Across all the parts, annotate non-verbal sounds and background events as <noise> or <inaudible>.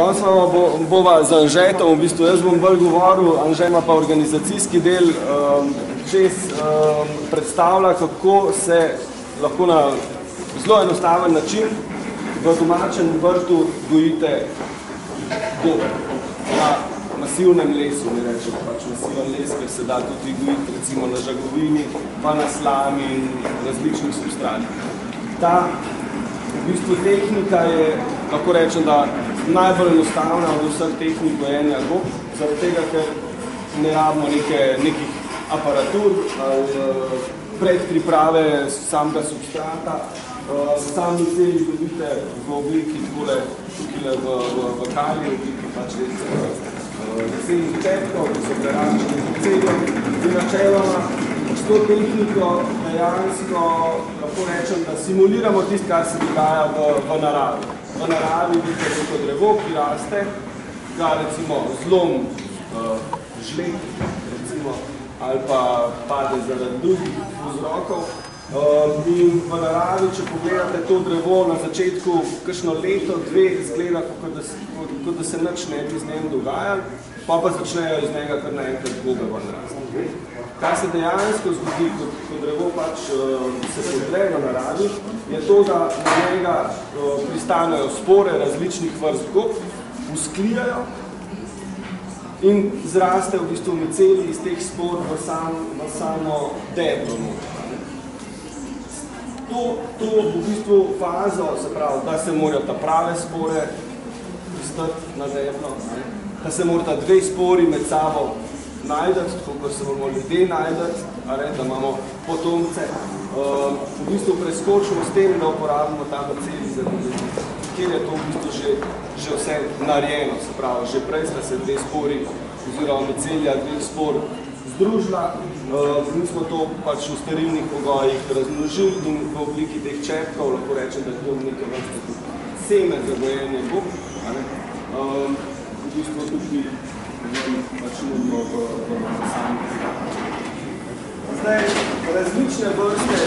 Danes smo bo, bova z Anžetom, v bistvu jaz bom bolj govoril, Anže ima pa organizacijski del, um, čez um, predstavlja, kako se lahko na zelo enostaven način v domačem vrtu gojite gobe. Na masivnem lesu, mi rečemo, pač masiven les, ker se da tudi gojiti recimo na žagovini, pa na slami in različnih substratih. Ta v bistvu tehnika je, lahko rečem, da najbolj enostavna od vseh tehnik gojenja gob, zaradi tega, ker ne rabimo neke, nekih aparatur ali uh, predpriprave samega substrata. Uh, sami celi dobite v obliki takole, tukaj v, v, v kali, v obliki pač res lesenih uh, čepkov, ki so preračeni v celo. In načeloma s to tehniko dejansko lahko rečem, da simuliramo tisto, kar se dogaja v, v naravi. V naravi vidite neko drevo, ki raste, ga recimo zlom uh, žlek, recimo, ali pa pade zaradi drugih vzrokov. Uh, in v naravi, če pogledate to drevo na začetku, kakšno leto, dve, izgleda, kot da, kot da se nič ne bi z njem dogajali, pa pa začnejo iz njega kar naenkrat gobe ven rasti. Kaj se dejansko zgodi, ko, ko drevo pač uh, se podre v naravi, je to, da na njega uh, pristanejo spore različnih vrst gob, usklijajo in zraste v bistvu miceli iz teh spor v, sam, v samo deblo. To, to v bistvu fazo, se pravi, da se morajo ta prave spore pristati na deblo, da se morata dve spori med sabo najdati, tako kot se moramo ljudje najdati, da imamo potomce. Uh, v bistvu preskočimo s tem, da uporabimo ta bacili za ljudi, kjer je to v bistvu že, že vse narejeno. Se pravi, že prej sta se dve spori oziroma micelja dveh spor združila. Uh, mi smo to pač v sterilnih pogojih razmnožili in v obliki teh čepkov lahko rečem, da je to nekaj vrste seme za gojenje gob. Uh, v bistvu tudi pač v, v sami Zdaj, različne vrste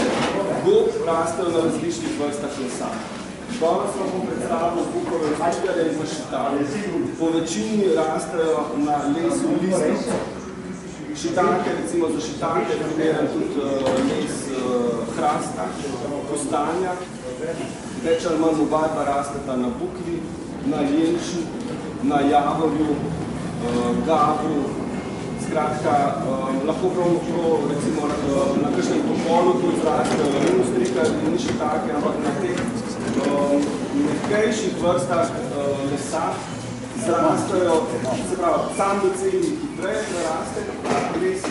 gob rastejo na različnih vrstah lesa. Danes vam bom predstavil bukove vajkare in pa šitare. Po večini rastejo na lesu listov. Šitake, recimo za šitake, primeram tudi uh, les uh, hrasta, kostanja. Več ali manj oba dva rasteta na bukvi, na jenči, na javorju, uh, gabru, skratka, um, lahko prav, prav recimo uh, na kakšnem topolu tudi zraste industrika in še take, ampak na teh um, nekajših vrstah uh, lesa zrastajo, se pravi, sam do celi hitreje naraste, res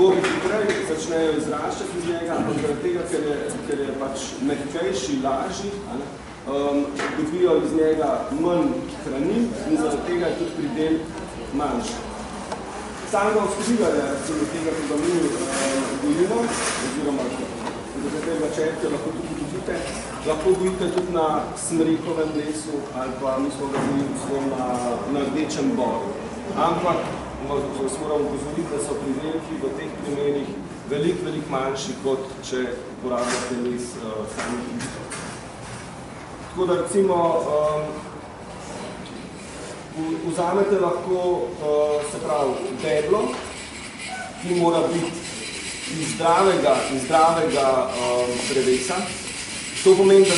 gobi hitreje začnejo izraščati iz njega, ampak zaradi tega, ker je, ker je pač mehkejši, lažji, um, dobijo iz njega manj hranin in zaradi tega je tudi pridel manjši samega odskrivarja, recimo tega, ki ga mi gojimo, oziroma za katerega čerke lahko tudi dobite, lahko gojite tudi na smrekovem lesu ali pa mi smo ga gojili na, na rdečem boru. Ampak vas moram upozoriti, da so pridelki v teh primerih veliko, veliko manjši, kot če uporabljate les uh, samih listov. Tako da recimo um, vzamete lahko, uh, se pravi, deblo, ki mora biti iz zdravega, iz zdravega uh, drevesa. To pomeni, da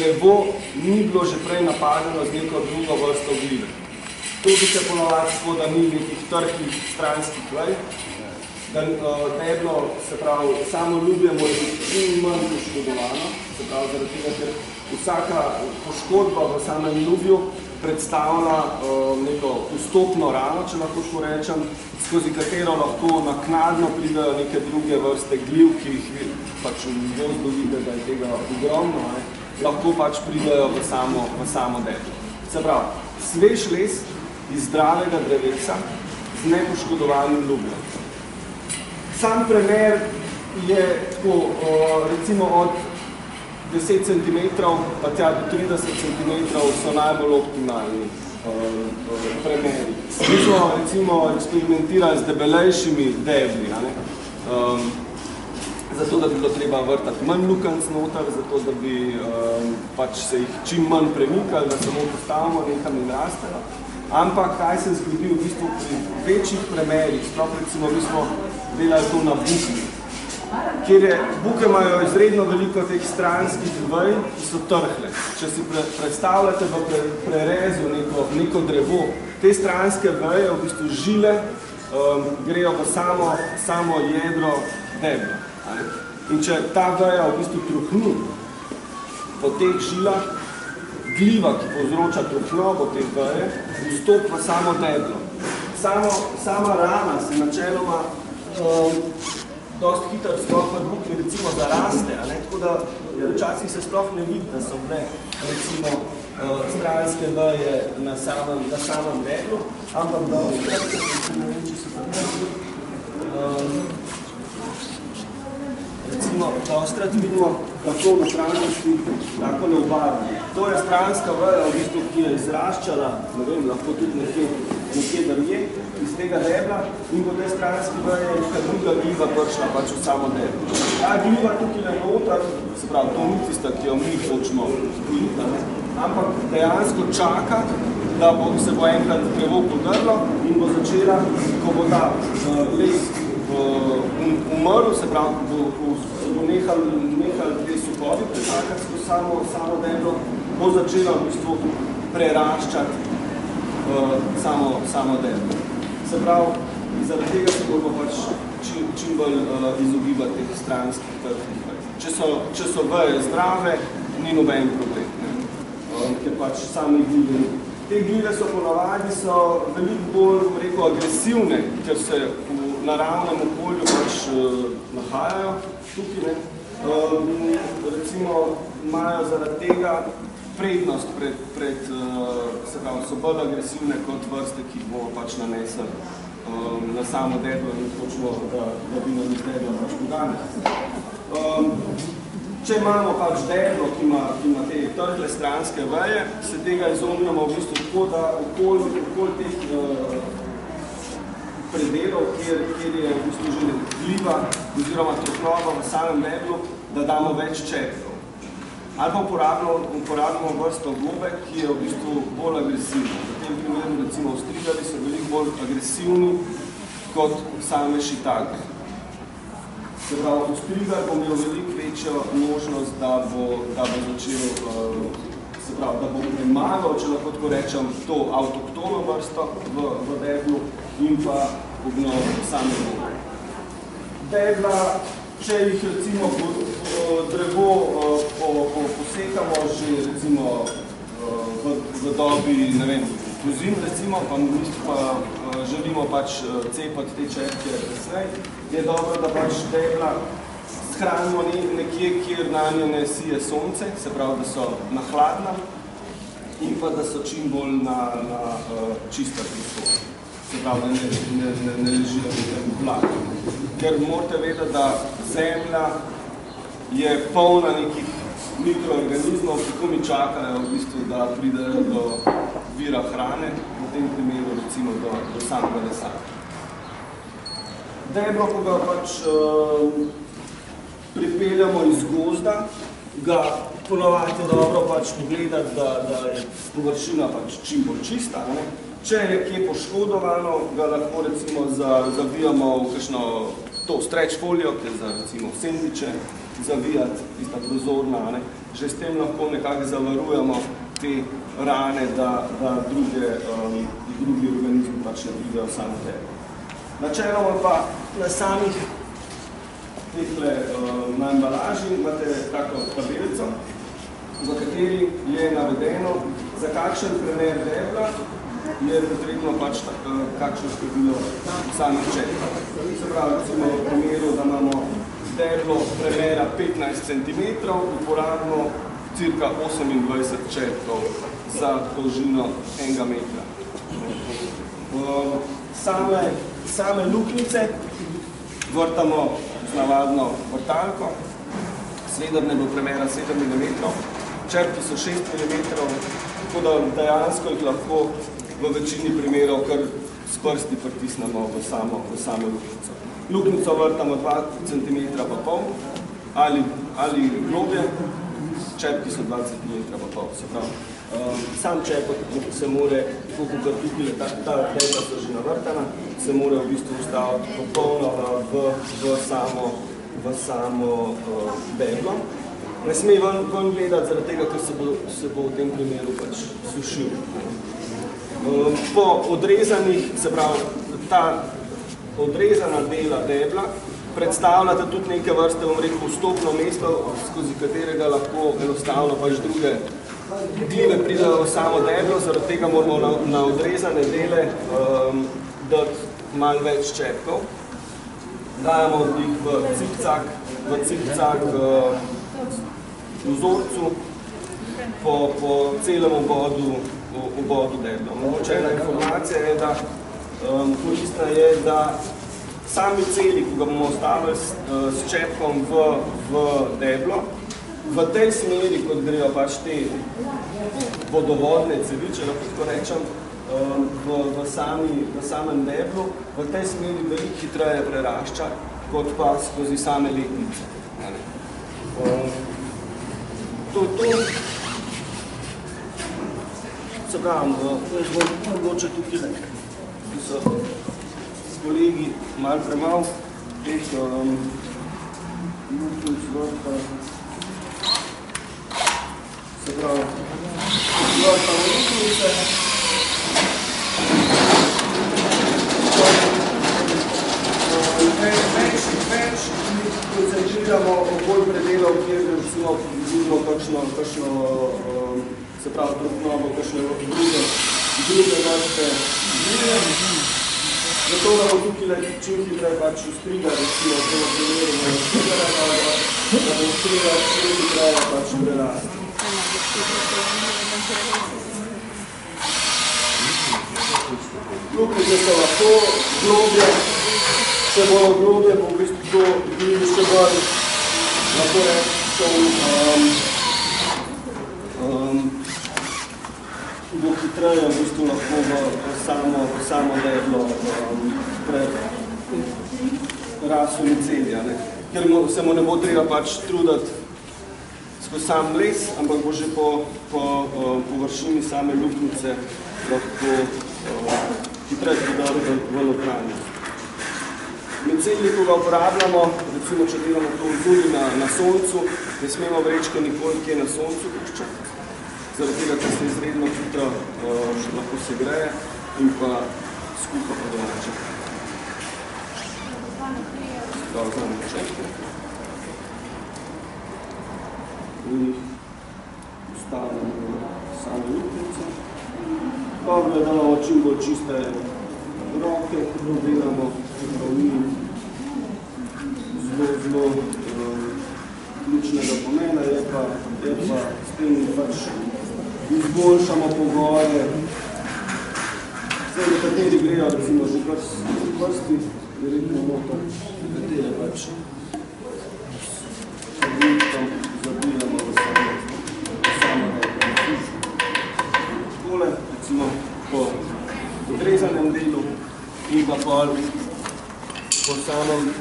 drevo ni bilo že prej napadeno z neko drugo vrsto gljive. To bi se ponovati tako, da ni nekih trhih stranskih lej, da uh, deblo, se pravi, samo ljubje mora biti čim manj poškodovano, se pravi, zaradi tega, ker vsaka poškodba v samem ljubju predstavlja uh, neko vstopno rano, če lahko tako rečem, skozi katero lahko naknadno pridejo neke druge vrste gljiv, ki jih pač v gozdu vide, da je tega ogromno, ne, lahko pač pridejo v samo, v samo deblo. Se pravi, svež les iz zdravega drevesa z nepoškodovanim ljubljem. Sam premer je tako, uh, recimo od 10 cm, pa tja do 30 cm so najbolj optimalni uh, uh, premeri. Mi smo recimo eksperimentirali z debelejšimi debli. Ne? Um, zato da bi bilo treba vrtati manj lukanc noter, zato da bi um, pač se jih čim manj premikali, da samo postavimo nekam in rastejo. Ampak kaj se zgodi v bistvu pri večjih premerih, sploh recimo mi smo delali to na buki, kjer je, buke imajo izredno veliko teh stranskih vej, ki so trhle. Če si pre, predstavljate v pre, prerezu neko, neko drevo, te stranske veje, v bistvu žile, um, grejo v samo, samo jedro debla. In če ta veja v bistvu truhni po teh žilah, gliva, ki povzroča truhnobo te veje, vstop v samo deblo. Samo, sama rana se načeloma um, dosti hitro sploh v bukvi recimo zaraste, a ne? tako da včasih se sploh ne vidi, da so bile recimo uh, stranske veje na samem, na samem deblu, ampak da ne vem, če so um, recimo, da ostrat vidimo, kako v notranjosti tako ne obarvamo. To je stranska veja, v bistvu, ki je izraščala, ne vem, lahko tudi nekje, nekje drugje, iz tega debla in po tej stranski veje je neka druga gliva pršla pač v samo deblo. Ta gliva tukaj na notar, se pravi, to ni tista, ki jo mi hočemo pojiti, ampak dejansko čaka, da bo se bo enkrat drevo podrlo in bo začela, ko bo ta uh, les umrl, se pravi, bo, bo, bo nehal, nehal te sukovi prečakati skozi samo, samo deblo, bo začela v bistvu preraščati uh, samo, samo deblo. Se pravi, zaradi tega se bomo pač čim, čim bolj uh, izogibati teh stranskih trhnih vej. Če so, če so veje zdrave, ni noben problem, ne? Uh, ker pač sami gljive. Te gljive so ponavadi so veliko bolj, rekel, agresivne, ker se v naravnem okolju pač uh, nahajajo tukaj, ne? Um, recimo imajo zaradi tega prednost pred, pred uh, se pravi, so bolj agresivne kot vrste, ki bo pač nanesel um, na samo deblo in hočemo, da, da bi nam deblo pač podane. Um, če imamo pač deblo, ki ima, ki ima te trhle stranske veje, se tega izognemo v bistvu tako, da okoli, okoli teh uh, predelov, kjer, kjer je v bistvu že gliva oziroma trohnova v samem deblu, da damo več četrov. Ali pa uporabimo, uporabimo vrsto gobe, ki je v bistvu bolj agresivna. V tem primeru recimo ostrigari so veliko bolj agresivni kot same šitage. Se pravi, ostrigar bo imel veliko večjo možnost, da bo, da bo začel, se pravi, da bo premagal, če lahko tako rečem, to avtoktono vrsto v, v deblu in pa obnov same gobe. Debla če jih recimo drevo po, po, posekamo že recimo v, v dobi, ne vem, pozim recimo, pa, pa želimo pač cepati te čepke resnej, je dobro, da pač debla shranimo nekje, kjer na njo ne sije sonce, se pravi, da so na hladna in pa da so čim bolj na, na čista prostora. Se pravi, da ne, ne, ne, ne ležijo v tem vlaku. Ker morate vedeti, da zemlja je polna nekih mikroorganizmov, ki komi čakajo, v bistvu, da pridejo do vira hrane, v tem primeru recimo do, do samega lesa. Deblo, ko ga pač uh, pripeljamo iz gozda, ga ponovati je dobro pač pogledati, da, da je površina pač čim bolj čista. Ne? Če je kje poškodovano, ga lahko recimo zavijamo v kakšno to streč folijo, ki je za recimo sendviče zavijati, tista prozorna, ne? že s tem lahko nekako zavarujemo te rane, da, da druge, um, drugi organizmi pač ne pridejo samo tebe. Načeloma pa na samih tehle um, na embalaži imate tako tabelico, v kateri je navedeno, za kakšen premer debla je potrebno pač kakšno število samih četkov. Se pravi, recimo v primeru, da imamo deblo premera 15 cm, uporabimo cirka 28 četkov za dolžino enega metra. Same, same luknice vrtamo z navadno vrtalko, svedrne bo premera 7 mm, črpi so 6 mm, tako da dejansko jih lahko v večini primerov kar s prsti pritisnemo v samo, v samo luknico. luknico vrtamo 2 cm pa pol ali, ali globje, čepki so 2 cm pa pol, se pravi. Um, sam čepek se more, tako kot tukaj, ta, ta debla so že navrtana, se more v bistvu ustaviti popolno v, v samo, v samo uh, deblo. Ne sme ven, ven gledati zaradi tega, ker se bo, se bo v tem primeru pač sušil. Um, po odrezanih, se pravi, ta odrezana dela debla, predstavljate tudi neke vrste, bom rekel, vstopno mesto, skozi katerega lahko enostavno pač druge gljive pridajo v samo deblo, zaradi tega moramo na, na odrezane dele um, dati malo več čepkov. Dajamo jih v cikcak, v cikcak uh, vzorcu po, po celem obodu, obodu debla. Mogoče ena informacija je, da um, koristna je, da sami celi, ko ga bomo ostavili s, uh, s čepkom v, v deblo, v tej smeri, kot grejo pač te vodovodne cevi, če lahko tako rečem, um, v, v, sami, v samem deblu, v tej smeri veliko hitreje prerašča, kot pa skozi same letnice. Um, to, to, se pravim, je zelo mogoče tukaj, ki so kolegi malo premal, teh um, luknjic vrta, se pravi, vrta v luknjice, več, več, koncentriramo okoli predelov, kjer recimo vidimo kakšno, kakšno um, se pravi, trupnovo, kakšne druge, druge vrste, druge, Zato da bo tukaj le čim hitreje pač ustriga, recimo, v tem primeru, da bo ustriga čim hitreje pač prerasti. Luknice so lahko globje, če bojo globje, bo v bistvu to bil še bolj, lahko rečem, um, um, bo hitreje v bistvu lahko v samo, v samo um, pred raslo micelija, ne? ker mu, se mu ne bo treba pač truditi skozi sam les, ampak bo že po, po površini same luknice lahko hitreje pridal v, v lotranje. Micelij, ko ga uporabljamo, recimo, če delamo to vzuli na, na soncu, ne smemo vrečke nikoli kje na soncu puščati, zaradi tega, ker se izredno hitro uh, lahko se greje in pa skuha po domače. Dobro, znamo čekaj. In jih ustavljamo same luknice. Dobro je, da imamo čim bolj čiste roke, probiramo, čeprav ni zelo, zelo uh, ključnega pomena, je pa, je pa s tem pač izboljšamo pogoje. Zdaj, nekateri grejo, recimo, že kar vrsti, direktno motor, nekatere pač objektom zabijamo v samo, v samo Takole, recimo, po odrezanem delu in pa pol po samem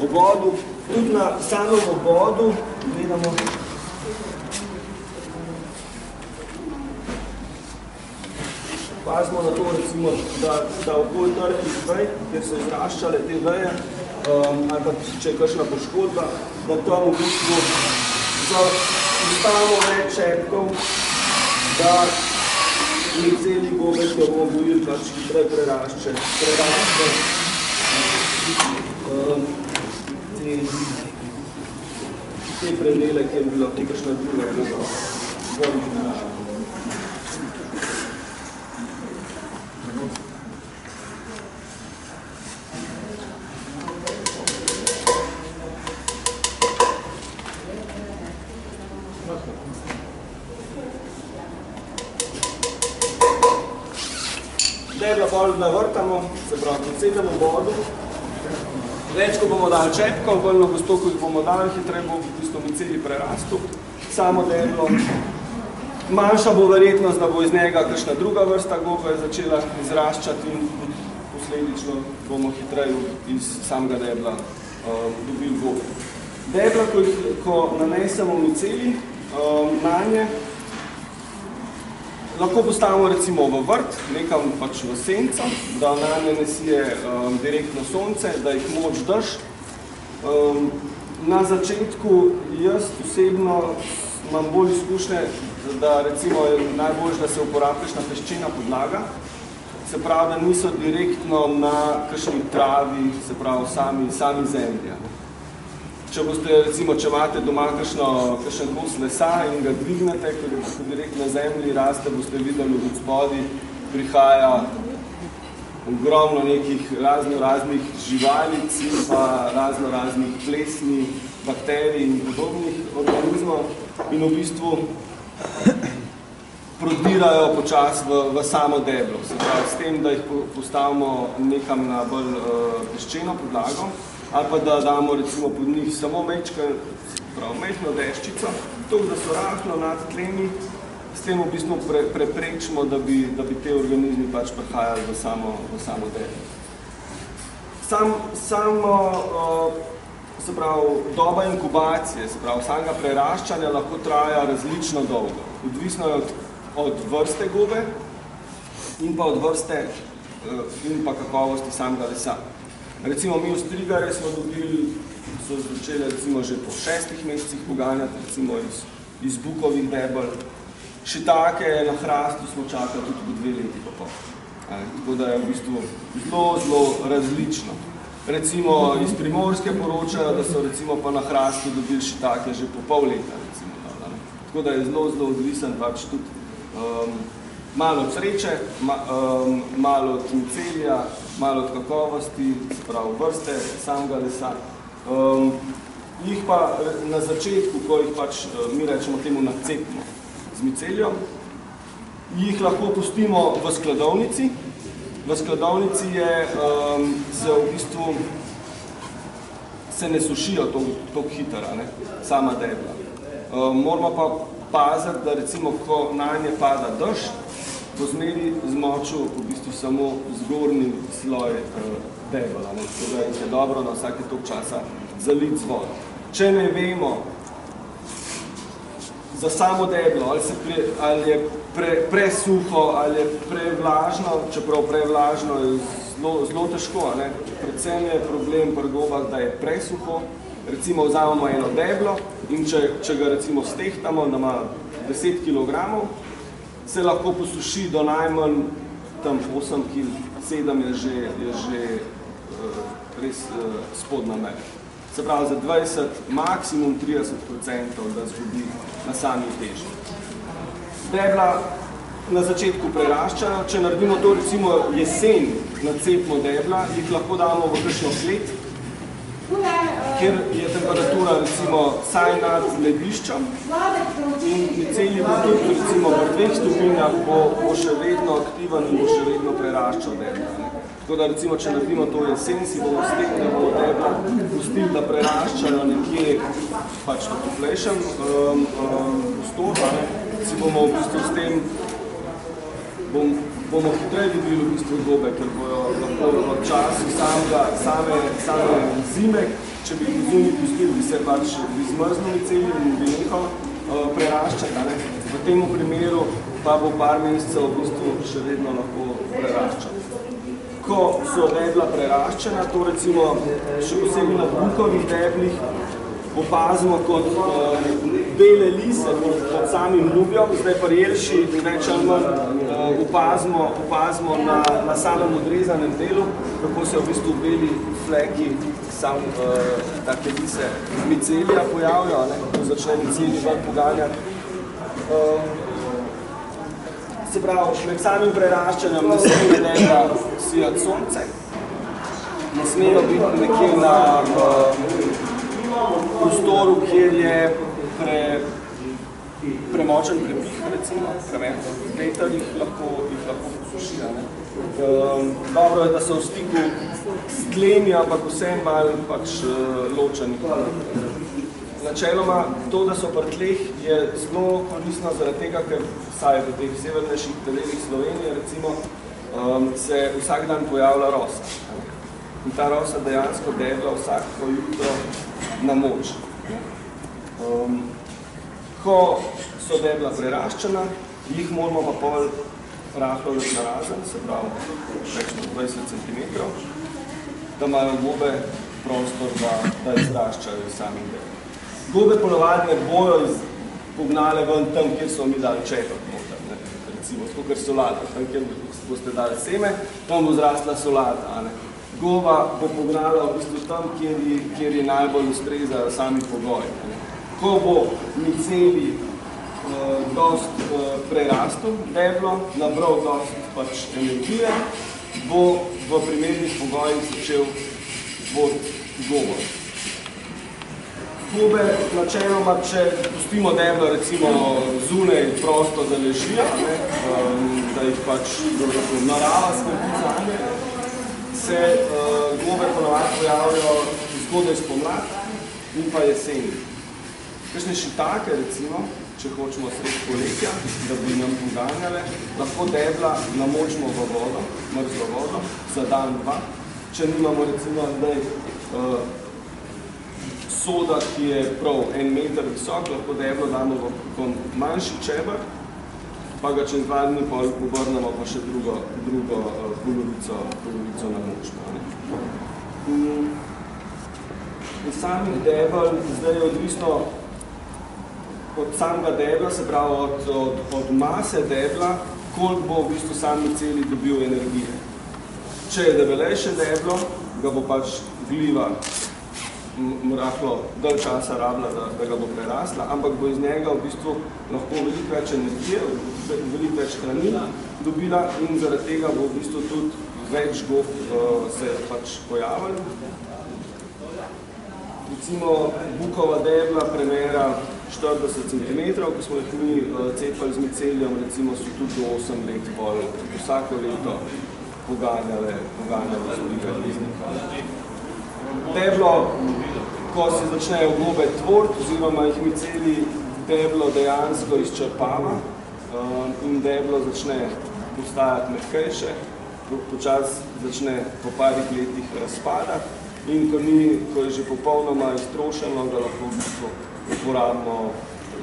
obodu. Tudi na samem obodu gledamo pazimo na to, recimo, da, da okoli trhih vej, kjer so izraščale te veje, um, ali pa če je kakšna poškodba, da tam v bistvu ustavimo več čepkov, da celi gobe, ki jo bomo bojili, pač hitrej prerašče, prerašče um, te, te predele, kjer bi bilo kakšna druga druga. pol se pravi, posedemo vodo. Več, ko bomo dali čepko, bolj na gosto, ko bomo dali, hitreje bo v bistvu miceli prerastu. Samo deblo. Manjša bo verjetnost, da bo iz njega kakšna druga vrsta goba začela izraščati in posledično bomo hitreje iz samega debla um, dobili gobe. Debla, ko, ko nanesemo miceli um, na nje, lahko postavimo recimo v vrt, nekam pač v senco, da na nje nesije um, direktno sonce, da jih moč drž. Um, na začetku jaz osebno imam bolj izkušnje, da recimo je najbolj, da se uporabljaš na peščena podlaga, se pravi, da niso direktno na kakšni travi, se pravi, sami, sami zemlji. Če boste, recimo, če imate doma kakšno, kakšen kos lesa in ga dvignete, ko je direkt na zemlji raste, boste videli v spodji, prihaja ogromno nekih razno raznih živalic in pa razno raznih plesni, bakterij in podobnih organizmov in v bistvu prodirajo počas v, v samo deblo. Se pravi, s tem, da jih postavimo nekam na bolj uh, peščeno podlago, ali pa da damo recimo pod njih samo mečka, prav, mečno deščico, to, da so rahlo nad tlemi, s tem v bistvu pre, preprečimo, da bi, da bi te organizmi pač prihajali v samo, v samo deblo. Sam, samo uh, se pravi, doba inkubacije, se pravi, samega preraščanja lahko traja različno dolgo. Odvisno je od od vrste gobe in pa od vrste eh, in pa kakovosti samega lesa. Recimo mi v Strigare smo dobili, so začeli recimo že po šestih mesecih poganjati, recimo iz, iz bukovih debel. Šitake na hrastu smo čakali tudi po dve leti pa pol. Tako da je v bistvu zelo, zelo različno. Recimo iz Primorske poročajo, da so recimo pa na hrastu dobili šitake že po pol leta. Recimo, da, Tako da je zelo, zelo odvisen pač tudi um, malo od sreče, ma, um, malo od micelja, malo od kakovosti, se pravi vrste samega lesa. Um, jih pa na začetku, ko jih pač uh, mi rečemo temu nacepimo z miceljom, jih lahko pustimo v skladovnici. V skladovnici je, um, se v bistvu se ne sušijo toliko hitro, ne, sama debla. Um, moramo pa paziti, da recimo, ko na nje pada dež, bo zmeri zmočil v bistvu samo zgornji sloj uh, debela. Ne? Tako da je dobro na vsake tok časa zaliti z vodo. Če ne vemo za samo deblo, ali, se pre, ali je pre, presuho, ali je prevlažno, čeprav prevlažno je zelo, zelo težko, ne? predvsem je problem pri gobah, da je presuho, recimo vzamemo eno deblo in če, če ga recimo stehtamo, da ima 10 kg, se lahko posuši do najmanj tam 8 kg, 7 je že, je že uh, res uh, spodna meja. Se pravi, za 20, maksimum 30 da zgubi na sami teži. Debla na začetku preraščajo, če naredimo to recimo jesen na cepno debla, jih lahko damo v kakšno klet, kjer je temperatura recimo saj nad lediščem in bo tudi recimo v dveh stopinjah bo, bo še vedno aktiven in bo še vedno preraščal debla. Tako da recimo, če naredimo to jesen, si bomo s tem, da bomo debla pustili, da preraščajo nekje pač v toplejšem um, um, prostoru, si bomo v bistvu s tem bom, bomo hitreje dobili v bistvu gobe, ker bojo lahko v času samega, same, same zime, če bi jih zunji pustili, bi se pač bi zmrznili celi in bi nehal uh, preraščati. Ne? V tem primeru pa bo par mesecev v bistvu še vedno lahko preraščal. Ko so debla preraščena, to recimo še posebej na bukovih deblih, opazimo kot uh, bele lise pod, pod samim ljubjom, zdaj pa jelši več ali manj opazimo, opazimo na, na samem odrezanem delu, kako se v bistvu beli fleki sam uh, take lise micelija pojavijo, ne, ko začne miceli ven poganjati. Uh, se pravi, med samim preraščanjem ne smejo nekaj sijati sonce, ne smejo biti nekje na uh, prostoru, kjer je pre, premočen prepih, recimo, preveč veter jih lahko, jih lahko posuši. Um, dobro je, da so v stiku s tlemi, ampak vsem malo pač uh, ločeni. Načeloma, to, da so pri tleh, je zelo koristno zaradi tega, ker saj v teh severnejših delih Slovenije, recimo, um, se vsak dan pojavlja rosa. In ta rosa dejansko debla vsako jutro na moč. Um, ko so debla preraščena, jih moramo pa pol rahlo narazen, se pravi prejčno 20 cm, da imajo gobe prostor, da, da izraščajo sami debla. Gobe ponovadi ne bojo iz, pognale ven tam, kjer so mi dali čepak noter, ne? recimo, tako ker solata, tam, kjer boste dali seme, tam bo zrastla solata. Ne? Goba bo pognala v bistvu tam, kjer je, kjer je najbolj ustrezajo sami pogoji. Ne? Ko bo miceli uh, dost uh, prerastel deblo, nabral dost pač energije, bo v primernih pogojih začel voditi gobo. Gobe, načeloma, če pustimo deblo recimo zunaj prosto, da ležijo, ne, um, da jih pač narava skrbi za nje, se uh, gobe ponovadi pojavljajo zgodaj spomlad in pa jeseni. Kakšne šitake, recimo, če hočemo sredi poletja, da bi nam poganjale, lahko debla namočimo v vodo, mrzlo vodo, za dan, dva. Če nimamo recimo zdaj uh, soda, ki je prav en meter visok, lahko deblo damo v manjši čeber, pa ga čez dva dni obrnemo pa še drugo, drugo uh, polovico, polovico na močno. In, in samih debel zdaj je odvisno od samega debla, se pravi od, od, od mase debla, koliko bo v bistvu sami celi dobil energije. Če je debelejše deblo, ga bo pač gliva rahlo dal časa rabila, da, da ga bo prerasla, ampak bo iz njega v bistvu lahko veliko več energije, veliko več hranil dobila in zaradi tega bo v bistvu tudi več gob uh, se pač pojavili. Recimo bukova debla premera 40 cm, ko smo jih mi uh, cepali z miceljem, recimo so tudi do 8 let pol, vsako leto poganjale, poganjale z veliko deblo, ko se začnejo gobe tvort, oziroma jih mi celi deblo dejansko izčrpava um, in deblo začne postajati mehkejše, počas začne po parih letih razpadati in ko, ni, ko je že popolnoma iztrošeno, ga lahko v bistvu uporabimo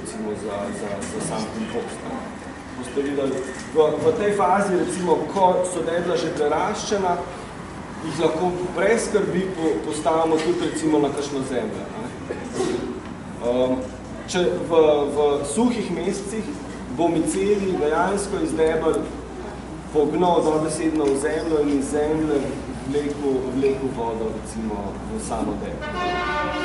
recimo za, za, za sam kompost. Boste videli, v, v tej fazi, recimo, ko so debla že preraščena, jih lahko brez skrbi postavimo tudi recimo na kakšno zemljo. Um, če v, v suhih mesecih bo miceli dejansko iz debel pognal dobesedno v zemljo in iz zemlje vleku, vleku vodo recimo v samo deblo.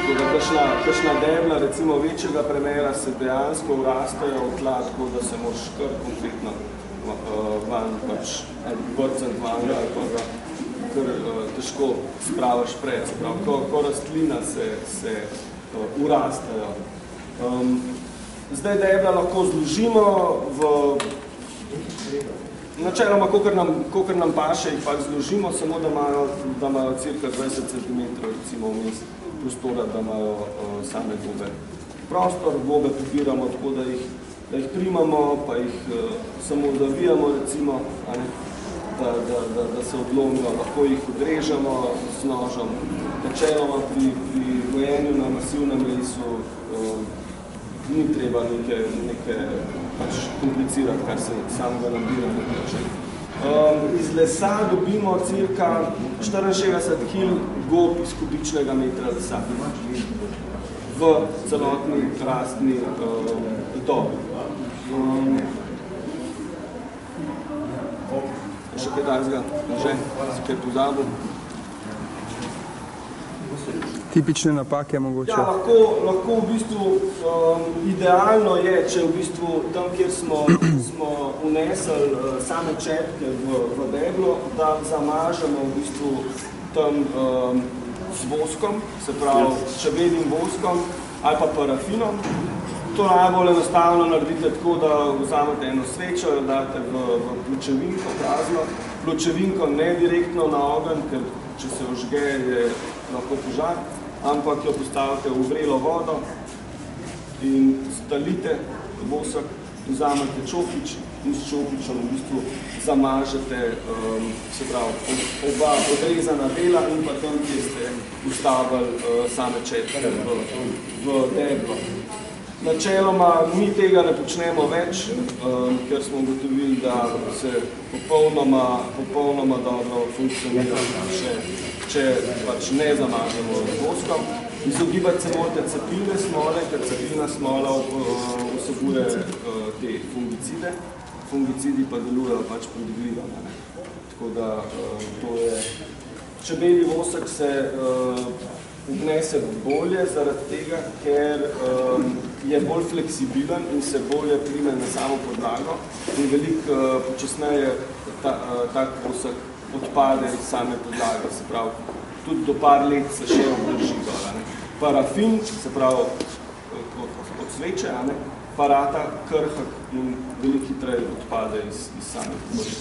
Tako da kakšna, kakšna debla recimo večjega premera se dejansko urastajo v tla, tako da se moraš kar konkretno uh, van pač vrcent van ali pa ga kar uh, težko spravaš pred. Prav, ko, ko rastlina se, se uh, urastajo. Um, zdaj debla lahko zložimo v načeloma, kokor nam, kokor nam paše, jih pač zložimo, samo da imajo, da imajo cirka 20 cm recimo vmes prostora, da imajo uh, same gobe. Prostor gobe pobiramo tako, da jih, da jih primamo, pa jih uh, samo zavijamo recimo, a ne? da, da, da, da se odlomijo, lahko jih odrežemo s nožem. Načeloma pri, pri gojenju na masivnem lesu um, ni treba neke, neke pač komplicirati, kar se samega nabiranja tiče. Um, iz lesa dobimo cirka 64 kg gob iz kubičnega metra lesa v celotni rastni um, dobi. Um, še kaj tajzga, že, si kaj pozabil. Tipične napake mogoče? Ja, lahko, lahko v bistvu um, idealno je, če v bistvu tam, kjer smo, <clears throat> smo unesli uh, same čepke v, v deblo, da zamažemo v bistvu tam um, z voskom, se pravi s čebeljim voskom ali pa parafinom, To najbolj enostavno naredite tako, da vzamete eno svečo, jo date v, v pločevinko prazno. Pločevinko ne direktno na ogenj, ker če se ožge, je lahko požar, ampak jo postavite v vrelo vodo in stalite vosek, vzamete čopič in s čopičem v bistvu zamažete um, se pravi, oba odrezana dela in pa tam, kjer ste ustavili uh, same četke v, v deblo. Načeloma mi tega ne počnemo več, um, ker smo ugotovili, da se popolnoma, popolnoma dobro funkcionira, če, če pač ne zamažemo voskom. Izogibati se morate cepilne smole, ker cepilna smola vsebuje uh, te fungicide. Fungicidi pa delujejo pač predvidljivo. Tako da uh, to je... Čebeli vosek se obnese bolje zaradi tega, ker um, je bolj fleksibilen in se bolje prime na samo podlago in veliko uh, počasneje ta, uh, tak vosek odpade iz same podlage. Se pravi, tudi do par let se še obdrži dole. Ne. Parafin, se pravi, od, od sveče, a ne, parata, krhak in veliko hitreje odpade iz, iz same podlage.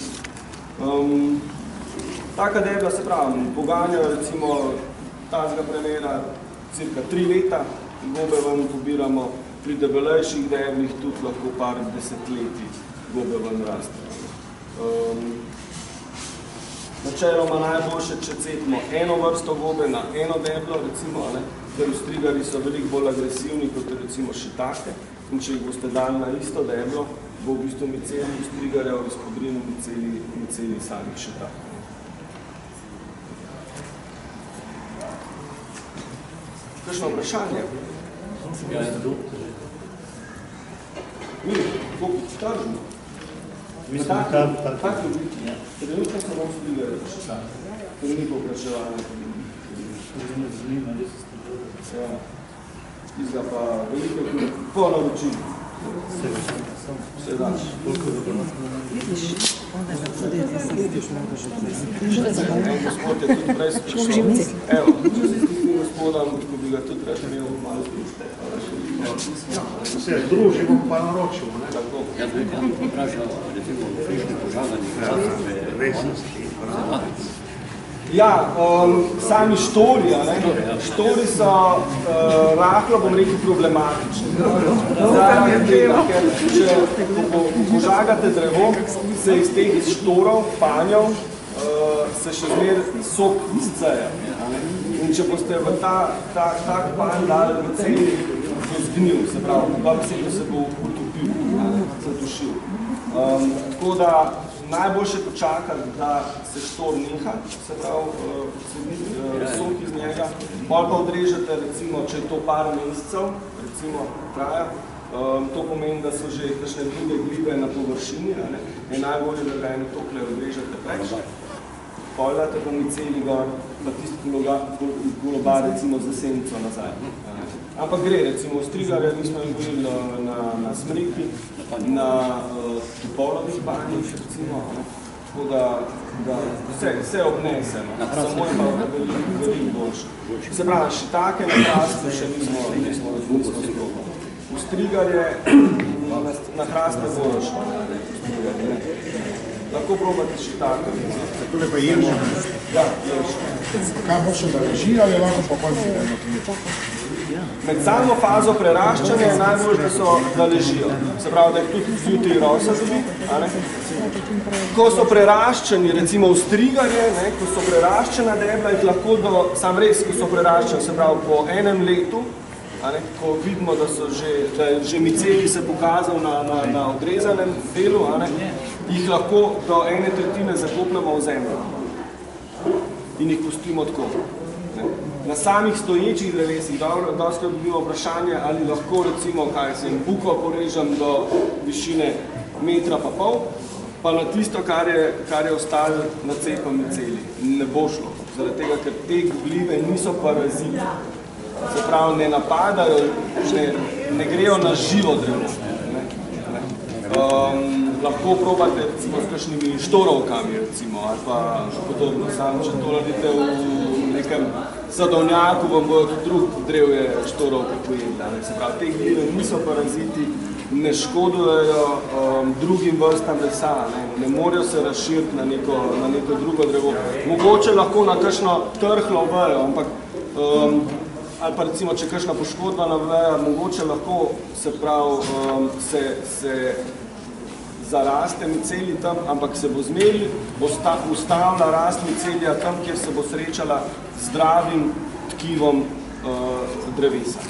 Um, taka debla, se pravi, poganja recimo tazga premera cirka tri leta, gobe ven pobiramo, pri debelejših deblih tudi lahko par desetletij gobe ven raste. Um, načeloma najboljše, če cepimo eno vrsto gobe na eno deblo, recimo, ne, ker ustrigari so veliko bolj agresivni kot recimo šitake, in če jih boste dali na isto deblo, bo v bistvu miceli ustrigarjev izpodrinu miceli, miceli samih šitakov. Kakšno vprašanje? Ja, je doktor. Mi, koliko? Mislim, tak, da tak, tak ljudi. Ja. Trenutno se bom sliga reči. Ker ni povpraševanje. me zanima, da se ste Ja. Tizga pa veliko po naročili. Vse daš. En gospod je tudi prej sprašal. Evo, če si s tistim gospodom, ko bi ga tudi rad imel malo liste. Se družimo pa naročimo, ne? Tako. Jaz bi nekaj vprašal, recimo, frišne požaganje, Resnosti. Ja, um, sami štori, ne? štori so uh, rahlo, bom rekel, problematični. Tega, ker če po- požagate drevo, se iz teh štorov, panjev, uh, se še zmer sok izceja. In če boste v ta, ta, tak panj dali v celi, bo zgnil, se pravi, besedo se bo utopil, zadušil. Um, tako da najboljše počakati, da se štor neha, se pravi, uh, uh, sok iz njega, pol pa odrežete, recimo, če je to par mesecev, recimo, traja, um, to pomeni, da so že kakšne druge glibe na površini, ne, je najbolje, da ga eno tokle odrežete več, pol date pa tisti koloba recimo za senco nazaj. ne. Ampak gre, recimo, strigarja, mi smo jih bili na, na, na smriki, na uh, topolovih banjih, recimo, ne. tako da, da vse, vse obnesemo, samo je pa veliko, veliko boljše. Se pravi, še take na hrastu še nismo, nismo, nismo sprobali. V strigarje <clears throat> na, na hraste boljš. Lahko probate še take. Tole pa jemo. Ja, ješ. Kaj bo še da leži ali lahko pa vidimo tu? Med samo fazo preraščanja je najbolj, da so, da ležijo. Se pravi, da jih tudi zjutraj rosa dobi? Ko so preraščeni, recimo v strigarje, ne, ko so preraščena debla, jih lahko do, sam res, ko so preraščeni, se pravi, po enem letu, ko vidimo, da so že, da je že miceli se pokazal na, na, na odrezanem delu, a ne, jih lahko do ene tretjine zakopnemo v zemljo in jih pustimo tako. Ne. Na samih stoječih drevesih dosti dobimo vprašanje, ali lahko recimo, kaj se buko porežem do višine metra pa pol, pa na tisto, kar je, kar je ostalo na cepami celi. Ne bo šlo, zaradi tega, ker te glive niso paraziti. Se pravi, ne napadajo, ne, ne grejo na živo drevo. Ne, ne. Um, lahko probate recimo s kakšnimi štorovkami recimo, ali pa podobno. Samo če to naredite v nekem sadovnjaku, vam bojo tudi drug drevje štorovke pojedli. a ne. Se pravi, te glive niso paraziti, ne škodujejo um, drugim vrstam lesa, ne, ne morejo se razširiti na neko, na neko drugo drevo. Mogoče lahko na kakšno trhlo vejo, ampak um, ali pa recimo, če kakšna poškodba na veja, mogoče lahko se pravi, um, se, se zaraste miceli tam, ampak se bo zmeri osta, ustavila rast micelija tam, kjer se bo srečala zdravim tkivom uh, drevesa.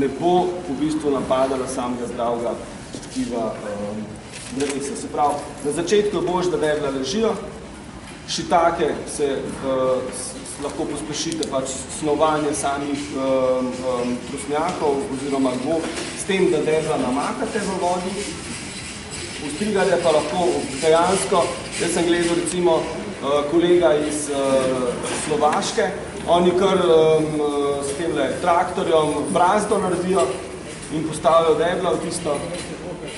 Ne bo v bistvu napadala samega zdravega tkiva um, drevesa. Se pravi, na začetku je bož, da debla ležijo, šitake se uh, lahko pospešite pač snovanje samih um, um, trusnjakov oziroma gob s tem, da debla namakate v vodi. Ustriganje pa lahko dejansko, jaz sem gledal recimo uh, kolega iz uh, Slovaške, oni kar um, s temle traktorjem brazdo naredijo in postavijo debla v tisto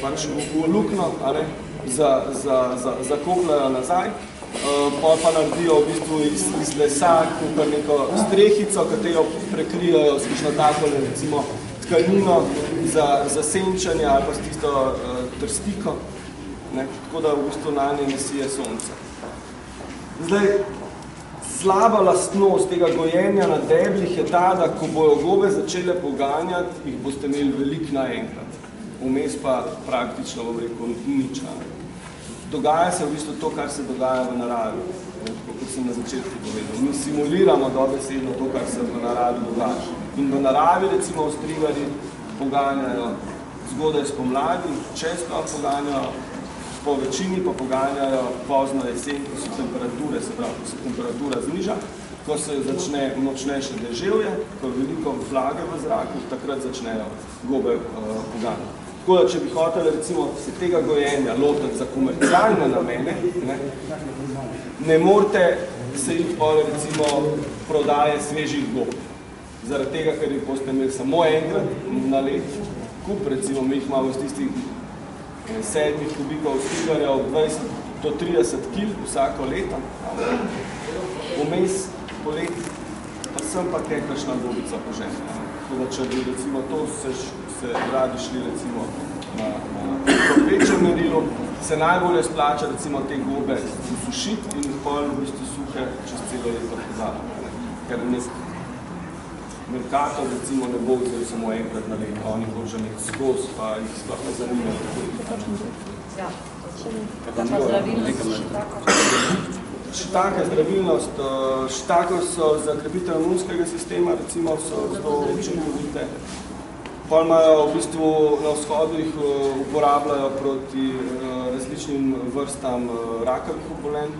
pač v, v lukno, a ne, za, za, za, zakopljajo nazaj. Uh, pa pa naredijo v bistvu iz, iz lesa kar neko strehico, katero prekrijajo s kišno takole, recimo tkanino za, za senčanje ali pa s tisto uh, trstiko, ne, tako da v bistvu na nje nesije sonce. Zdaj, slaba lastnost tega gojenja na deblih je ta, da ko bojo gobe začele poganjati, jih boste imeli velik naenkrat. Vmes pa praktično, bom rekel, nič. Ne dogaja se v bistvu to, kar se dogaja v naravi, kot sem na začetku povedal. Mi simuliramo dobesedno to, kar se v naravi dogaja. In v naravi, recimo, ostrigari poganjajo zgodaj spomladi, često poganjajo, po večini pa poganjajo pozno jesen, ko so temperature, se pravi, ko se temperatura zniža, ko se začne močnejše deževje, ko je veliko vlage v zraku, takrat začnejo gobe uh, poganjati. Tako da, če bi hoteli recimo se tega gojenja lotiti za komercialne namene, ne, ne morate se iti pa recimo prodaje svežih gob. Zaradi tega, ker jih boste imeli samo enkrat na let, kup recimo, mi jih imamo z tistih sedmih kubikov stigarja od 20 do 30 kil vsako leto. Vmes po leti pa sem pa kaj kakšna gobica po ženi. Tako da, če bi recimo to se se radi šli recimo na, na večjem merilu, se najbolje splača recimo te gobe usušiti in pol v bistvu suhe čez celo leto podati. Ker nek Merkator recimo ne bo vzel samo enkrat na leto, oni bo že nek skoz, pa jih sploh ne zanima. Ja, pa zdravilnost Šitake, zdravilnost, šitake so za krepitev imunskega sistema, recimo so zelo učinkovite. Pol imajo v bistvu na vzhodu jih eh, uporabljajo proti eh, različnim vrstam eh, rakavih obolenj.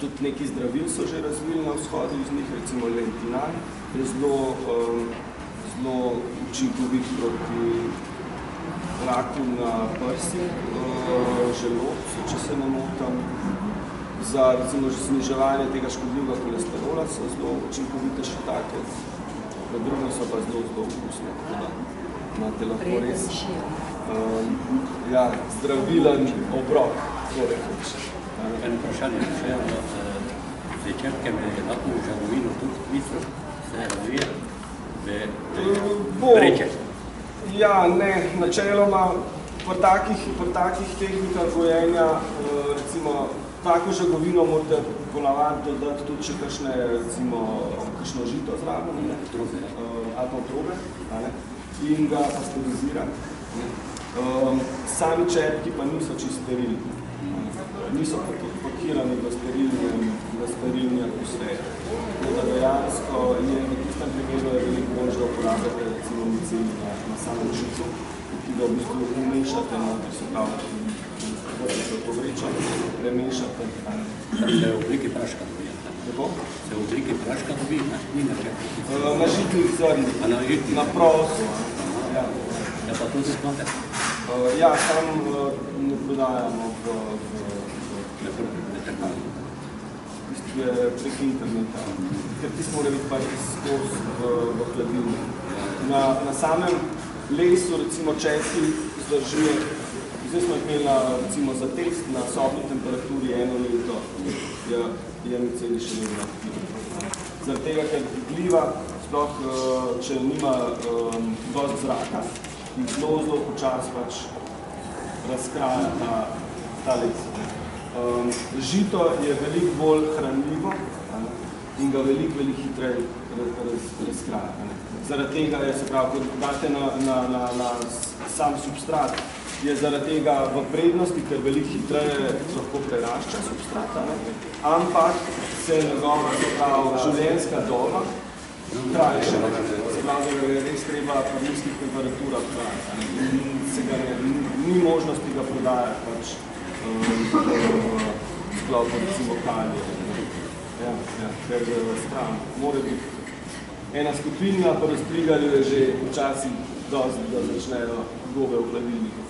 Tudi neki zdravil so že razvili na vzhodu iz njih, recimo lentinan, je zelo, zelo učinkovit proti raku na prsi, želodcu, če se ne motam. Za recimo zniževanje tega škodljivega kolesterola so zelo učinkovite še take v drugem so pa zelo, zelo vkusne. Imate lahko res um, ja, zdravilen obrok, to rekoč. Eno vprašanje, še eno, zdaj črke me je lahko v žagovino tudi kvico se razvije, v breče. Ja, ne, načeloma po takih, po takih tehnikah gojenja, uh, recimo, tako žagovino morate ponavadi dodati tudi še kakšne, recimo, kakšno žito zraven, ne, Trobe. uh, ali pa trobe, ne, in ga pasteurizirati. Um, sami čepki pa niso čisto sterilni. Niso pakirani v sterilni, v sterilni atmosferi. Tako da dejansko je v tistem primeru je veliko bolj, da uporabljate recimo miceli na, na samem žitu, ki ga v bistvu umešate notri, se pravi, se povreča, premešate. Se v obliki praška dobi. Tako? Se v obliki praška dobi, ne? ni na. Uh, na žitnih zrnih, A na žitnih? na prosu. Ja. Ja pa tudi imate? Uh, ja, sam ne prodajamo v, v, v bistvu je prek interneta, ker ti mora biti pač skozi v, v hladilni. Na, na samem lesu, recimo česti, zdržijo, zdaj smo imeli na, recimo za test na sobni temperaturi eno leto, je, je mi celi še aktivno. Zaradi tega, ker gliva, sploh uh, če nima um, dosti zraka, in zelo, zelo počas pač razkraja ta, ta les. Um, žito je veliko bolj hranljivo in ga veliko, veliko hitreje raz, raz, razkraja. Zaradi tega je, se pravi, ko date na, na, na, na sam substrat je zaradi tega v prednosti, ker veliko hitreje lahko prerašča substrata, ne? ampak se njegova se pravi, življenjska doba krajša. Se pravi, da je res treba pri nizkih temperaturah trajati. In se ga ne, ni možnosti ga prodajati pač um, v sklopu recimo kalje. Ja, ja, ker stran mora biti ena skupina po razprigalju je že včasih dosti, da začnejo gobe v hladilniku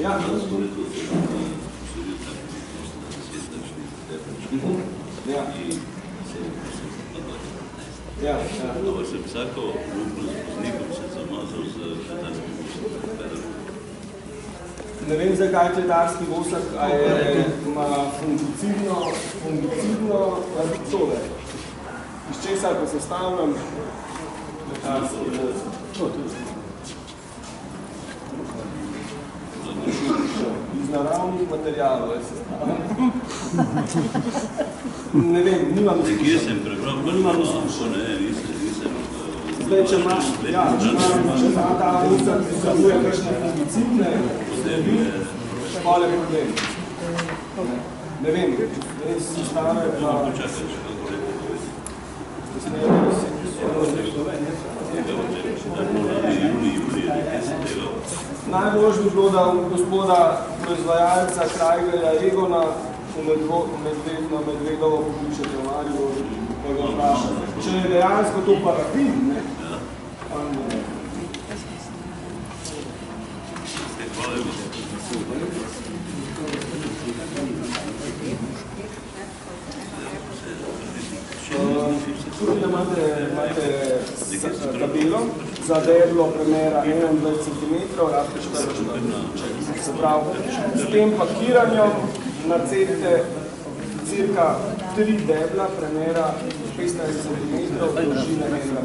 Ja, ja. Ja. Ampak se vsako lupo z voznikom se zamazal z letalskim pedalom. Ne vem, zakaj kletarski vosek, a je, ima fungicidno, fungicidno tole. Iz česa je pa sestavljen kletarski vosek? Iz naravnih materijalov je sestavljen. Ne vem, nimam Nekje sem prebral, Nimam ne, nisem, nisem. eh, Zdaj, če ima, ja, če ima, če ima ta vosek, vsebuje kakšne fungicidne snovi, Hvala problem. Ne vem, res stane pa... Čakaj, če kako rekel, juni, juni, nekje sem delal. Najbolj bi bilo, da gospoda proizvajalca Krajgerja Egona v medvo, medved, na Medvedovo pokličete v Mariboru, pa ga vprašate. Če je dejansko to parafin, ne? Lepa. Tukaj imate, tabelo za deblo premera 21 cm, 44 Se pravi, s tem pakiranjem nacedite cirka 3 debla premera 16 cm, dolžine 1 metra.